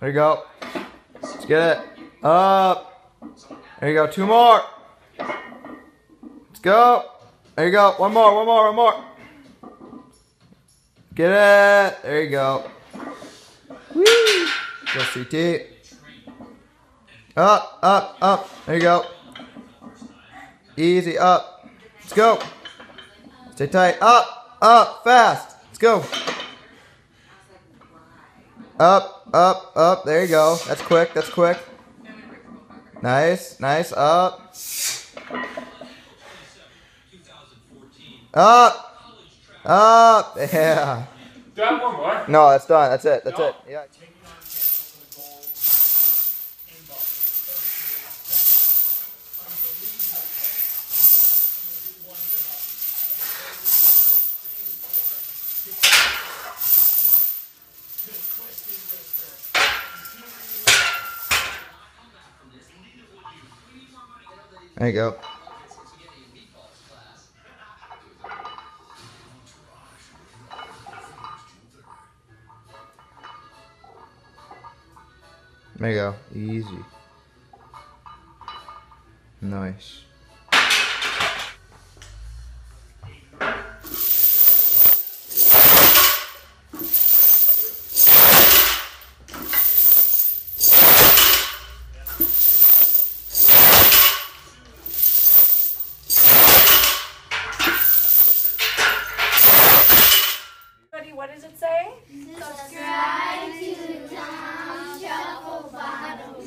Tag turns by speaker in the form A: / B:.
A: There you go. Let's get it. Up. There you go. Two more. Let's go. There you go. One more, one more, one more. Get it. There you go. Woo. Go CT. Up, up, up. There you go. Easy up. Let's go. Stay tight. Up, up, fast. Let's go. Up, up, up. There you go. That's quick. That's quick. Nice, nice. Up. Up. Up. Yeah.
B: Do I have one more?
A: No, that's done. That's it. That's
B: No.
A: it. Yeah. There you go. There you go. Easy. Nice.
C: should say?
D: Subscribe to Tom Shufflebottom.